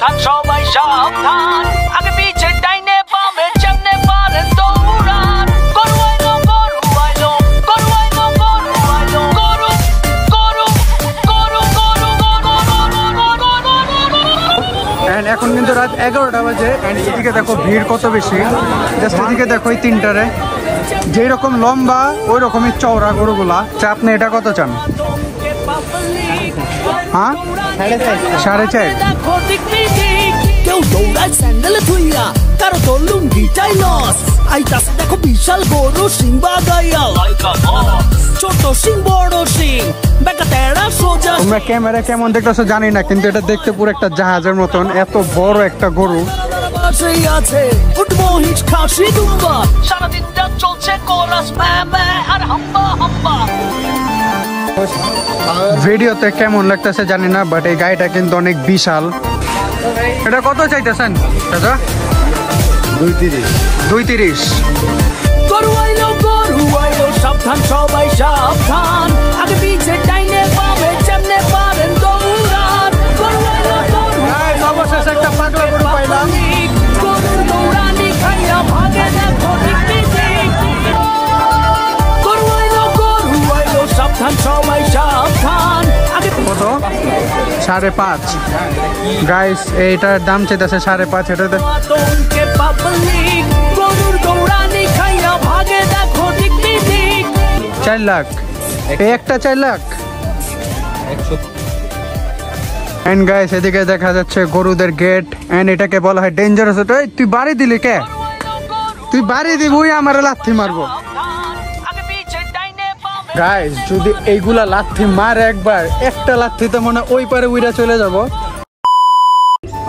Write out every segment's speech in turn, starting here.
সাবধান সবাই সাবধান আগে পিছে ডাইনে বামে দৌড়ান অ্যান্ড এখন কিন্তু রাত এগারোটা বাজে অ্যান্ড এদিকে দেখো ভিড় কত বেশি জাস্ট এদিকে দেখো এই তিনটারে যেই রকম লম্বা ওই রকমই চওড়া গরুগুলা আচ্ছা, আপনি এটা কত চান হ্যাঁ সাড়ে চার কেউ দৌড়ায় স্যান্ডেল থুইয়া কারও তো লুঙ্গিটাই লস। আইতাছে দেখো বিশাল গরু সিং বাগাইয়া। ছোট সিং বড় সিং বেকা তেড়া সোজা তোমরা ক্যামেরা কেমন দেখতেছো জানি না কিন্তু এটা দেখতে পুরো একটা জাহাজের মতন এত বড় একটা গরু। পাশেই আছে উঠবো হিচ খাসি দুম্বা। সারাদিনটা চলছে কোরাস ম্যা ম্যা আর হাম্বা হাম্বা। ভিডিওতে কেমন লাগতেছে জানি না বাট এই গাড়িটা কিন্তু অনেক বিশাল। এটা কত চাইতেছেন দাদা দুই তিরিশ দুই তিরিশ সাবধান সবাই সাবধান। আগে পিছে সাড়ে পাঁচ। গাইস এইটার দাম চাইতেছে সাড়ে পাঁচ বিদিক চার লাখ। এই একটা চার লাখ। এন্ড গাইস এদিকে দেখা যাচ্ছে গরুদের গেট এন্ড এটাকে বলা হয় ডেঞ্জারাস তুই বাড়ি দিলি কে? তুই বাড়ি দিবি আমার লাথি মারবো। গাইস যদি এইগুলা লাথি মারে একবার, একটা লাথিতে মনে ওই পারে উইরা চলে যাব।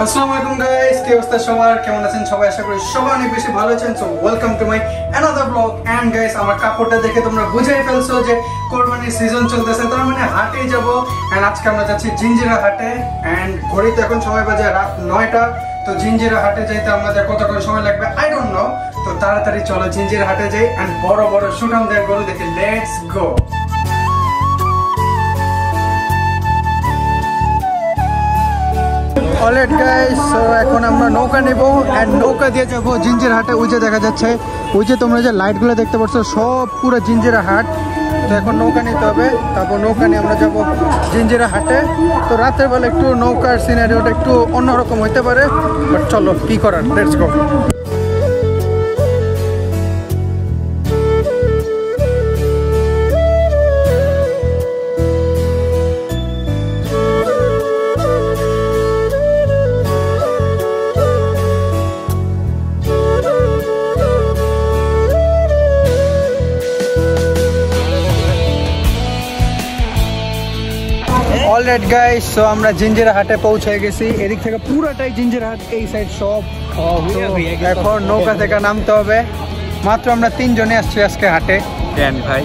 আসসালামু আলাইকুম গাইস কি অবস্থা সবার? কেমন আছেন সবাই? আশা করি সবাই অনেক বেশি ভালো আছেন। So welcome to my another vlog and guys আমার কাপড়টা দেখে তোমরা বুঝেই ফেলছো যে কোরবানির সিজন চলতেছে, তার মানে হাটেই যাব। এন্ড আজকে আমরা যাচ্ছি জিঞ্জিরা হাটে। এন্ড ঘড়িতে এখন সময় বাজে রাত নয়টা। তো জিঞ্জিরা হাটে যাইতে আমাদের কত করে সময় লাগবে? আই ডোন্ট নো তো তাড়াতাড়ি চলো জিঞ্জিরা হাটে যাই এন্ড বড় বড় সুঠাম দেয় গরু দেখে let's go alright guys so এখন আমরা নৌকা নেব এন্ড নৌকা দিয়ে যাব জিঞ্জির হাটে। যে দেখা যাচ্ছে যে তোমরা যে লাইটগুলো দেখতে পাচ্ছ, সব পুরো জিঞ্জিরা হাট। তো এখন নৌকা নিতে হবে। তারপর নৌকা নিয়ে আমরা যাব জিঞ্জিরা হাটে। তো রাতের বেলা একটু নৌকার সিনারিওটা একটু অন্যরকম হইতে পারে। বাট চলো, কি করার? Let's go alright guys so আমরা জিঞ্জিরা হাটে পৌঁছে গেছি। এদিক থেকে পুরোটাই জিঞ্জিরা হাট এই সাইড সব। এখন নৌকা থেকে নামতে হবে। মাত্র আমরা তিনজনে আসছি আজকে হাটে। ভাই।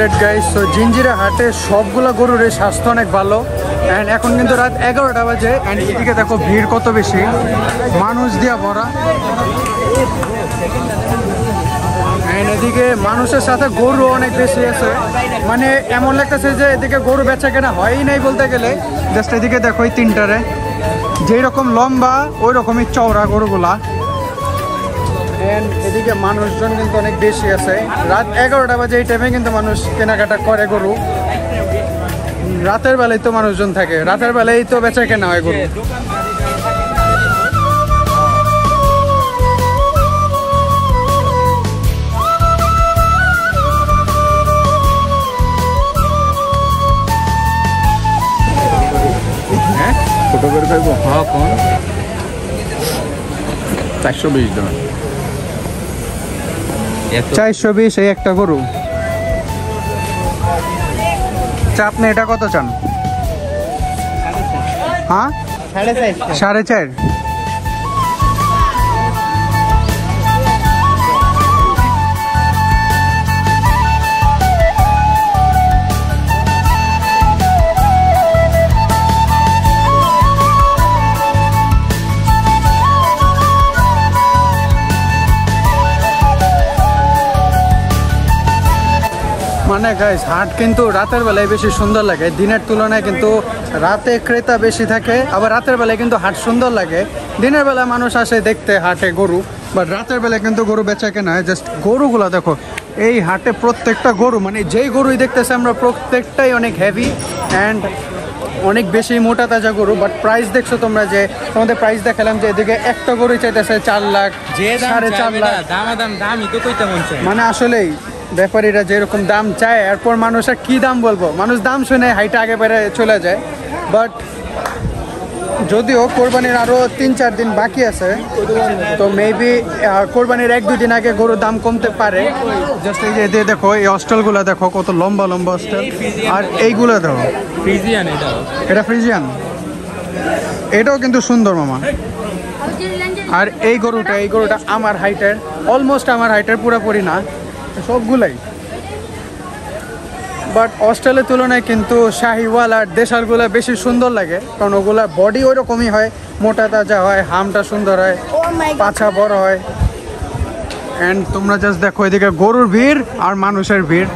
অলরেড গাইস তো জিঞ্জিরা হাটে সবগুলা গরুর এই স্বাস্থ্য অনেক ভালো। অ্যান্ড এখন কিন্তু রাত এগারোটা বাজে অ্যান্ড এদিকে দেখো ভিড় কত বেশি। মানুষ দিয়া ভরা। And এদিকে মানুষের সাথে গরু অনেক বেশি আছে। মানে এমন লাগতেছে যে এদিকে গরু বেচা কেনা হয়ই নাই বলতে গেলে। জাস্ট এদিকে দেখো এই তিনটারে। যেই রকম লম্বা, ওই রকমই চওড়া গরুগুলা। এদিকে মানুষজন কিন্তু অনেক বেশি আছে। রাত এগারোটা বাজে এই টাইমে কিন্তু মানুষ কেনাকাটা করে গরু। রাতের বেলায় তো মানুষজন থাকে। রাতের বেলায় তো বেচা কেনা হয় গরু। হ্যাঁ? ছোট হ্যাঁ কোন চারশো বিশ টাকা চারশো বিশ এই একটা গরু। আচ্ছা আপনি এটা কত চান? হ্যাঁ? সাড়ে চার। মানে গাইস হাট কিন্তু রাতের বেলায় বেশি সুন্দর লাগে। দিনের তুলনায় কিন্তু রাতে ক্রেতা বেশি থাকে আবার রাতের বেলায় কিন্তু হাট সুন্দর লাগে। দিনের বেলা মানুষ আসে দেখতে হাটে গরু বাট রাতের বেলায় কিন্তু গরু বেচা কেনা হয়। জাস্ট গরুগুলো দেখো এই হাটে প্রত্যেকটা গরু মানে যেই গরুই দেখতেছে আমরা প্রত্যেকটাই অনেক হেভি অ্যান্ড অনেক বেশি মোটা তাজা গরু বাট প্রাইস দেখছ তোমরা যে তোমাদের প্রাইস দেখালাম যে এদিকে একটা গরু চাইতেছে চার লাখ সাড়ে চার লাখ। মানে আসলেই ব্যাপারীরা যেরকম দাম চায় এরপর মানুষ আর কি দাম বলব? মানুষ দাম শুনে হাইটা আগে বেড়ে চলে যায়। বাট যদিও কোরবানির আরও তিন চার দিন বাকি আছে তো মেবি কোরবানির এক দুই দিন আগে গরুর দাম কমতে পারে। জাস্ট এই যে দেখো এই হস্টেলগুলো দেখো কত লম্বা লম্বা হস্টেল আর এইগুলো দেখো। ফ্রিজিয়ান এটা। এটা ফ্রিজিয়ান। এটাও কিন্তু সুন্দর মামা। আর এই গরুটা এই গরুটা আমার হাইটের অলমোস্ট আমার হাইটের পুরোপুরি না। সবগুলাই। বাট অস্ট্রেলের তুলনায় কিন্তু শাহিওয়াল আর দেশালগুলো বেশি সুন্দর লাগে কারণ ওগুলো বডি ওই রকমই হয় মোটা তাজা হয় হামটা সুন্দর হয় পাছা বড় হয়। অ্যান্ড তোমরা জাস্ট দেখো এদিকে গরুর ভিড় আর মানুষের ভিড়।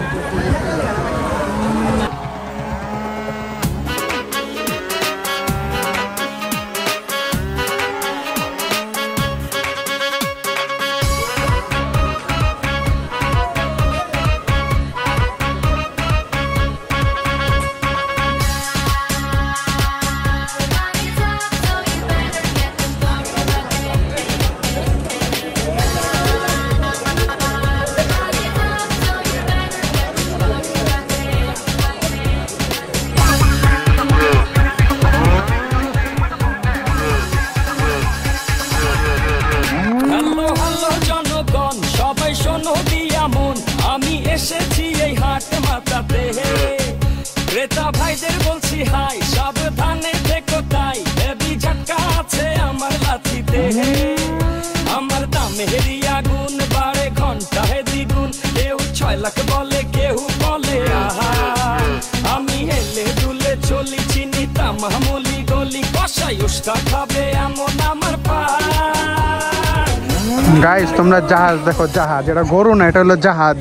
গাইস তোমরা জাহাজ দেখো জাহাজ এটা গরু না এটা হলো জাহাজ।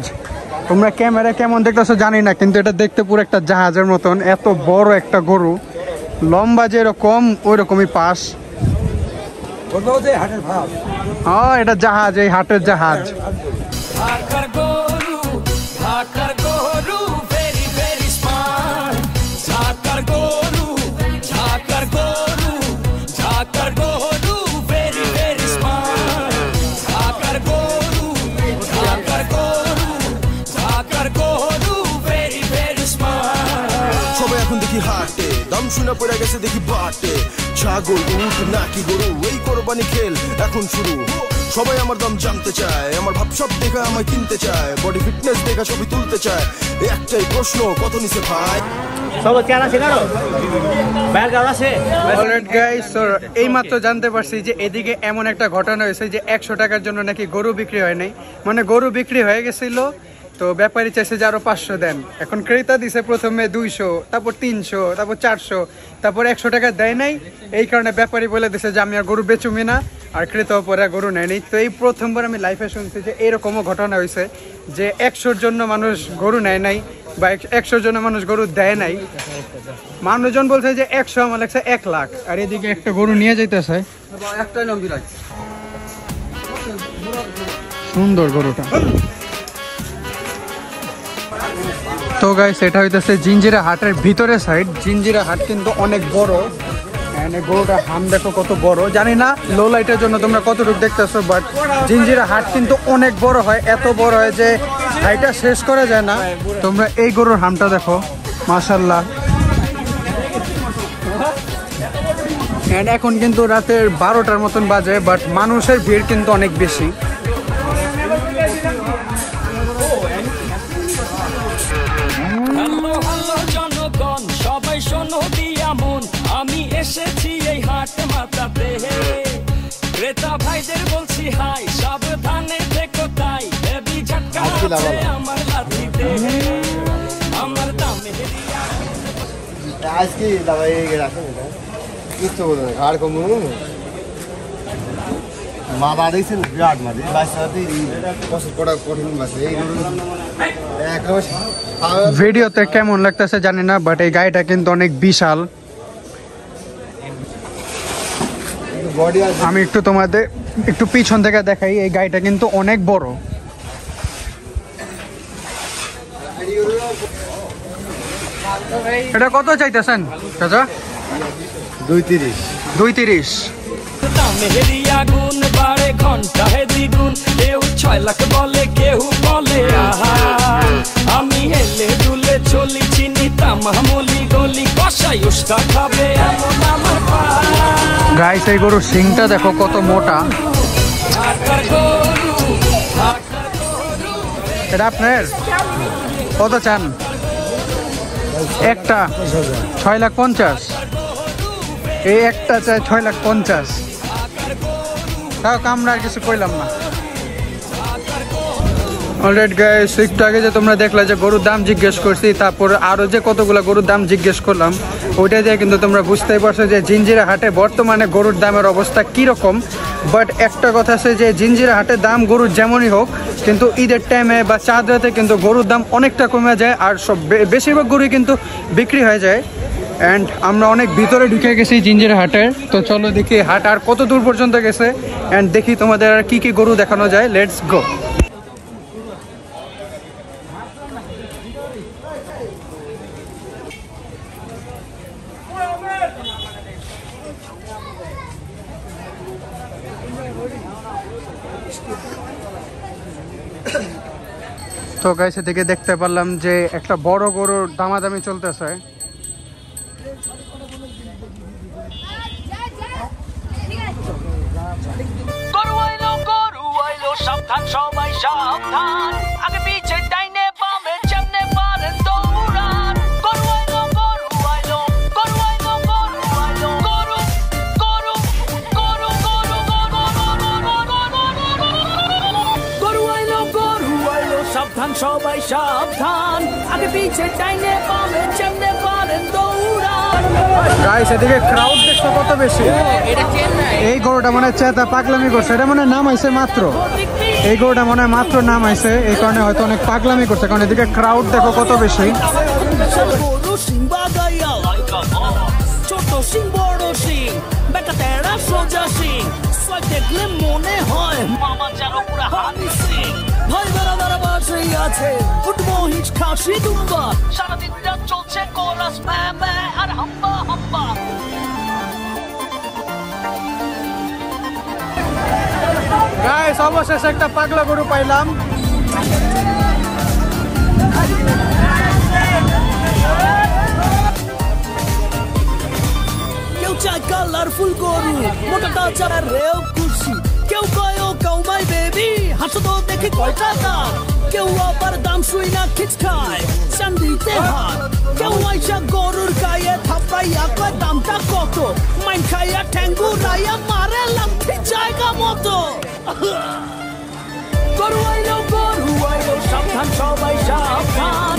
তোমরা ক্যামেরা কেমন দেখতেছো জানি না কিন্তু এটা দেখতে পুরো একটা জাহাজের মতন এত বড় একটা গরু। লম্বা যেরকম ওই রকমই পাশ হ্যাঁ এটা জাহাজ এই হাটের জাহাজ। সবাই এখন দেখি হাটে। দাম শুনে পড়ে গেছে দেখি বাটে। ছাগল উঠ নাকি গরু এই কোরবানি খেল এখন শুরু। সবাই আমার দাম জানতে চায় আমার ভাব সব দেখা আমায় কিনতে চায় বডি ফিটনেস দেখা ছবি তুলতে চায়। একটাই প্রশ্ন কত নিছে ভাই? গাইস এই মাত্র জানতে পারছি যে এদিকে এমন একটা ঘটনা হয়েছে যে একশো টাকার জন্য নাকি গরু বিক্রি হয় নাই। মানে গরু বিক্রি হয়ে গেছিল তো ব্যাপারী চাইছে যে আরও পাঁচশো দেন। এখন ক্রেতা দিছে প্রথমে দুইশো তারপর তিনশো তারপর চারশো তারপর একশো টাকা দেয় নাই। এই কারণে ব্যাপারী বলে দিছে যে আমি আর গরু বেচুমি না আর ক্রেতাও পরে আর গরু নেয়নি তো এই প্রথমবার আমি লাইফে শুনছি যে এরকমও ঘটনা হয়েছে যে একশোর জন্য মানুষ গরু নেয় নাই বা একশোর জন্য মানুষ গরু দেয় নাই। মানুষজন বলছে যে একশো আমার লাগছে এক লাখ। আর এদিকে একটা গরু নিয়ে যাইতেছে। সুন্দর গরুটা। তো গাইস এটা হইতেছে জিঞ্জিরা হাটের ভিতরে সাইড জিঞ্জিরা হাট কিন্তু অনেক বড়। গরুটা হাম দেখো কত বড়। জানি না লো লাইটের জন্য তোমরা কতটুকু দেখতেছো বাট জিঞ্জিরা হাট কিন্তু অনেক বড় হয়, এত বড় হয় যে হাইটা শেষ করা যায় না। তোমরা এই গরুর হামটা দেখো মাশাল্লাহ And এখন কিন্তু রাতের বারোটার মতন বাজে বাট মানুষের ভিড় কিন্তু অনেক বেশি। এসেছি এই হাট ক্রেতা ভাইদের বলছি হাই সাবধানে থেকো তাই। ঝটকা আছে আমার দামে আজকে দাদা এই রাখেন এটা? কিচ্ছু বলে না ঘাড় কম মা বিরাট মাঝে বাচ্চাতে কষ্ট করা কঠিন এক ভিডিওতে কেমন লাগতেছে জানি না বাট এই গাড়িটা কিন্তু অনেক বিশাল বডি আছে আমি একটু তোমাদের একটু পিছন থেকে দেখাই এই গাড়িটা কিন্তু অনেক বড়। এটা কত চাইতেছেন চাচা? দুই তিরিশ দুই তিরিশ আমি হেলে দুলে চলি চিনি গলি কষাই উস্তা খাবে এমন আমার গাইস এই গরুর সিংটা দেখো কত মোটা। এটা আপনার কত চান? একটা, ছয় লাখ পঞ্চাশ। এই একটা চাই ছয় লাখ পঞ্চাশ। তাও আর কিছু কইলাম না। অলরেড গাইস একটু আগে যে তোমরা দেখলে যে গরুর দাম জিজ্ঞেস করছি, তারপর আরও যে কতগুলো গরুর দাম জিজ্ঞেস করলাম ওইটা দিয়ে কিন্তু তোমরা বুঝতেই পারছ যে জিঞ্জিরা হাটে বর্তমানে গরুর দামের অবস্থা কীরকম। বাট একটা কথা আছে যে জিঞ্জিরা হাটে দাম গরুর যেমনই হোক, কিন্তু ঈদের টাইমে বা চাঁদ রাতে কিন্তু গরুর দাম অনেকটা কমে যায় আর সব বেশিরভাগ গরুই কিন্তু বিক্রি হয়ে যায়। অ্যান্ড আমরা অনেক ভিতরে ঢুকে গেছি জিঞ্জিরা হাটের তো চলো দেখি হাট আর কত দূর পর্যন্ত গেছে। অ্যান্ড দেখি তোমাদের আর কী কী গরু দেখানো যায়। লেটস গো তো গাইছে থেকে দেখতে পারলাম যে একটা বড় গরুর দামাদামি চলতেছে। সাবধান, সবাই সাবধান। আগে পিছে ডাইনে বামে যেমনে পারেন সাবধান। আগে পিছে ডাইনে বামে যেমনে পারেন দৌড়ান। গাইস এদিকে ক্রাউড দেখছ কত বেশি? এই গরুটা মনে হয় চেতা পাগলামি করছে। এটা মনে নাম আইছে মাত্র। এই গরুটা মনে মাত্র নাম আইছে। এই কারণে হয়তো অনেক পাগলামি করছে। কারণ এদিকে ক্রাউড দেখো কত বেশি। গরু সিং বাগাইয়া লাইকা ছোট সিং বড় সিং বেটা তেরা সোজা সিং। দেখলে মনে হয় মামা যেন পুরা আছে। উঠবো হিচ খাসি দুম্বা। সারাদিন রাত চলছে কোরাস ম্যা ম্যা আর হাম্বা হাম্বা। গাইস অবশেষে একটা পাগলা গরু পাইলাম। কেউ চায় কালারফুল গরু মোটাটা চারা রেও খুশি কেউ কয় ও কাউমাই বেবি হাসো তো দেখে কয়টা দাম কেউ আবার দাম শুই না খিচ খায়। চান্দিতে হাত কেউ আইসা গরুর গায়ে থাপাইয়া কয়, দামটা কত? মাইন খাইয়া ঠ্যাঙ্গু রাইয়া মারে লাম্পি জায়গা মতো। গরু আইলো গরু আইলো, সাবধান সবাই, সাবধান।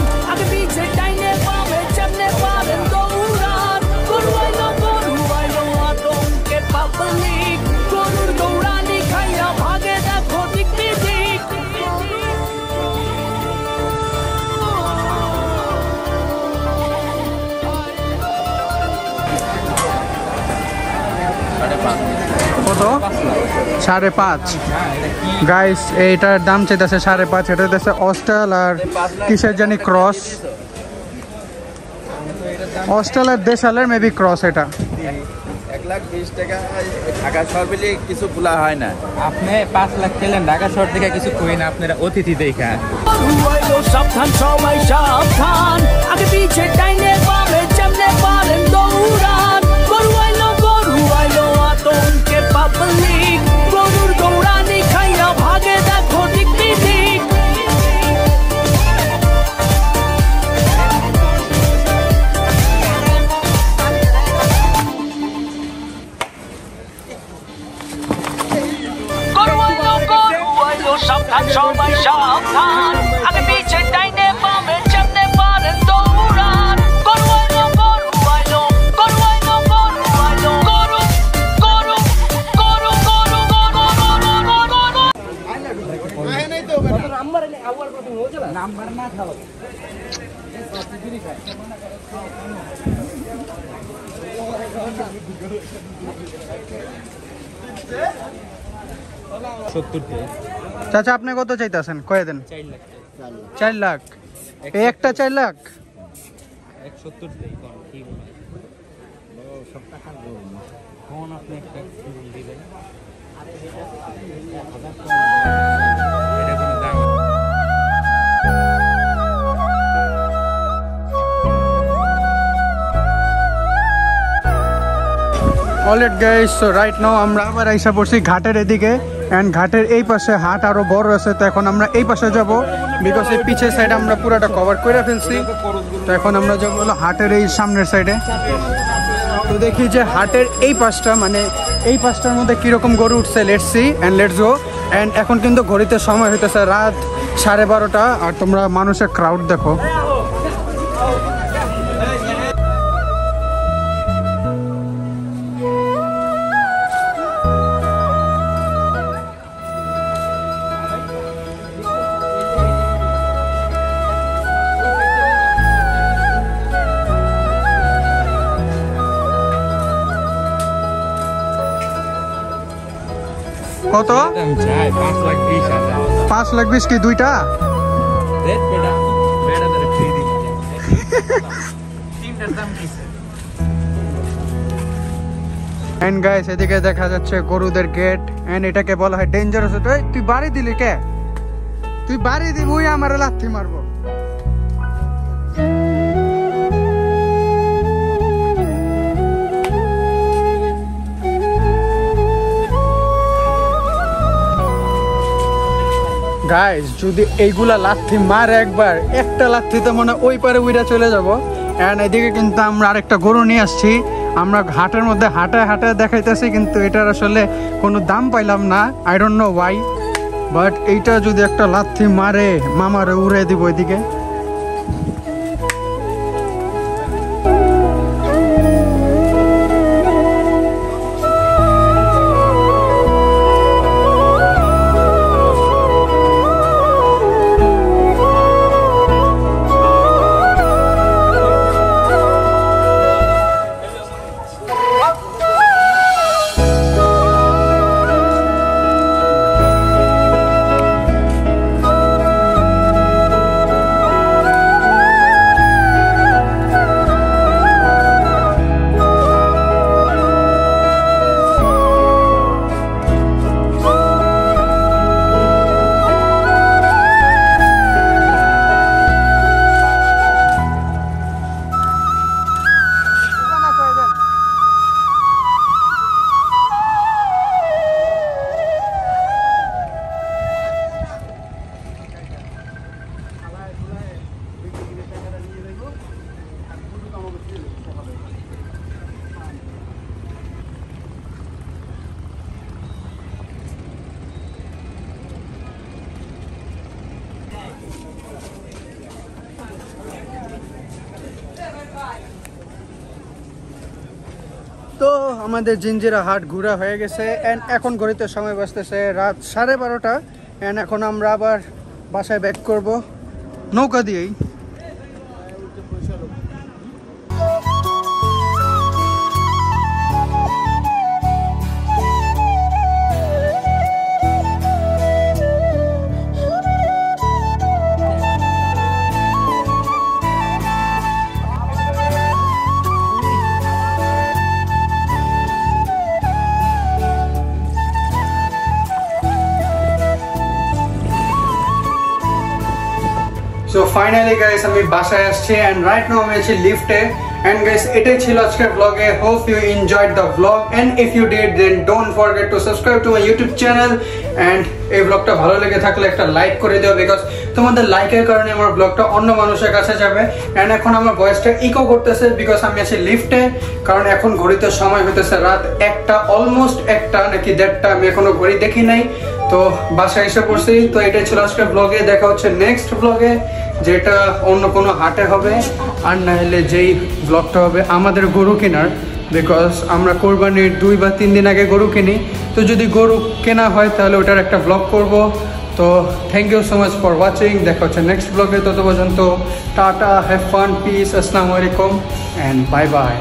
কত? সাড়ে পাঁচ। গাইস এইটার দাম চাইতেছে সাড়ে পাঁচ এটা হচ্ছে অস্টাল আর কিসের জানি ক্রস? অস্টাল আর দেশালের মেবি ক্রস এটা। এক লাখ বিশ টাকা ঢাকা শহর বলে কিছু বলা হয় না আপনি পাঁচ লাখ খেলেন ঢাকা শহর থেকে কিছু কই না আপনারা অতিথি দেখা। সাবধান সবাই সাবধান। আগে পিছে ডাইনে বামে যেমনে পারেন দৌড়ান। গরু আইলো গরু আইলো আতঙ্কে। পাবলিক গরুর চাচা আপনি কত চাইতেছেন? কয়ে দেন চার লাখ? একটা চার lakh? Alright guys so right now আমরা আবার আইসা পড়ছি ঘাটের এদিকে। অ্যান্ড ঘাটের এই পাশে হাট আরও বড় আছে, তো এখন আমরা এই পাশে যাব। বিকজ এই পিছের সাইডে আমরা পুরোটা কভার করে ফেলছি। তো এখন আমরা যাব হলো হাটের এই সামনের সাইডে তো দেখি যে হাটের এই পাশটা মানে এই পাশটার মধ্যে কীরকম গরু উঠছে let's see and let's go and এখন কিন্তু ঘড়িতে সময় হইতেছে রাত সাড়ে বারোটা, আর তোমরা মানুষের ক্রাউড দেখো। কত? পাঁচ লাখ বিশ কি দুইটা? এন্ড গাইস এদিকে দেখা যাচ্ছে গরুদের গেট এন্ড এটাকে বলা হয় ডেঞ্জারাস তুই বাড়ি দিলি কে? তুই বাড়ি দিবি আমার লাথি মারবো। গাইস যদি এইগুলা লাথি মার একবার, একটা লাথিতে মনে ওই পারে উইরা চলে যাব। এন্ড এদিকে কিন্তু আমরা আরেকটা গরু নিয়ে আসছি। আমরা হাটের মধ্যে হাঁটা হাঁটা দেখাইতেছি, কিন্তু এটার আসলে কোনো দাম পাইলাম না। I don't know why but এইটা যদি একটা লাথি মারে, মামারে উড়ে দিব এদিকে। আমাদের জিঞ্জিরা হাট ঘুরা হয়ে গেছে। অ্যান্ড এখন ঘড়িতে সময় বাঁচতেছে রাত সাড়ে বারোটা। অ্যান্ড এখন আমরা আবার বাসায় ব্যাক করব। নৌকা দিয়েই। ফাইনালি গাইস আমি বাসায় আসছি এন্ড রাইট নাও আমি আছি লিফটে এন্ড গাইস এটাই ছিল আজকের ব্লগে hope you enjoyed the vlog and if you did then don't forget to subscribe to my YouTube channel and এই ব্লগটা ভালো লেগে থাকলে একটা লাইক করে দিও বিকজ তোমাদের লাইকের কারণে আমার ব্লগটা অন্য মানুষের কাছে যাবে। এন্ড এখন আমার ভয়েসটা ইকো করতেছে বিকজ আমি আছি লিফটে কারণ এখন ঘড়িতে সময় হইতেছে রাত একটা অলমোস্ট একটা, নাকি দেড়টা, আমি এখনও ঘড়ি দেখি নাই। তো বাসায় এসে পড়ছি। তো এটাই ছিল আজকের ব্লগে দেখা হচ্ছে নেক্সট ব্লগে যেটা অন্য কোনো হাটে হবে, আর না হলে যেই ব্লগটা হবে আমাদের গরু কেনার বিকজ আমরা কোরবানির দুই বা তিন দিন আগে গরু কিনি। তো যদি গরু কেনা হয়, তাহলে ওটার একটা ব্লগ করব। তো thank you so much for watching দেখা হচ্ছে নেক্সট ব্লগে। তত পর্যন্ত টাটা হ্যাভ ফান পিস আসসালামু আলাইকুম অ্যান্ড বাই বাই